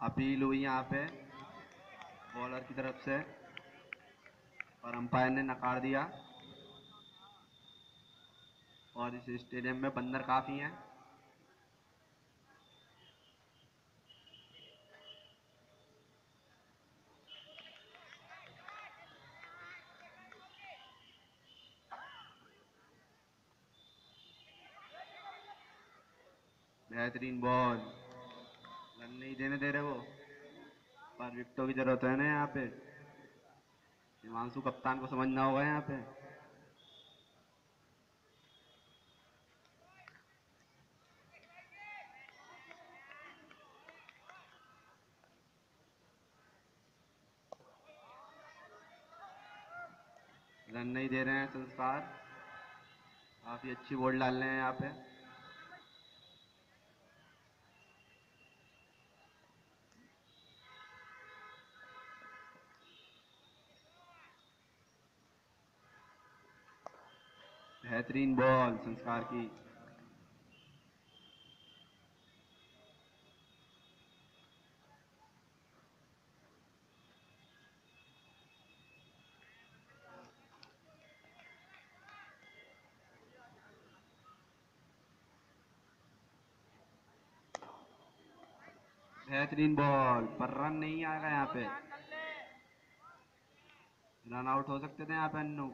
Appeal हुई यहाँ पे। बॉलर की तरफ़ से। और अंपायर ने नकार दिया। और इस स्टेडियम में बंदर काफ़ी हैं। बेहतरीन बॉल देने दे रहे वो पर विकेटों की ज़रूरत है ना यहाँ पे। हिमांशु कप्तान को समझना होगा यहाँ पे। रन नहीं दे रहे हैं संस्कार। काफ़ी अच्छी बोल डाल रहे हैं यहाँ पे। बेहतरीन बॉल, संस्कार की। बेहतरीन बॉल, पर रन नहीं आएगा यहाँ पे। रन आउट हो सकते थे यहाँ पे अन्नू।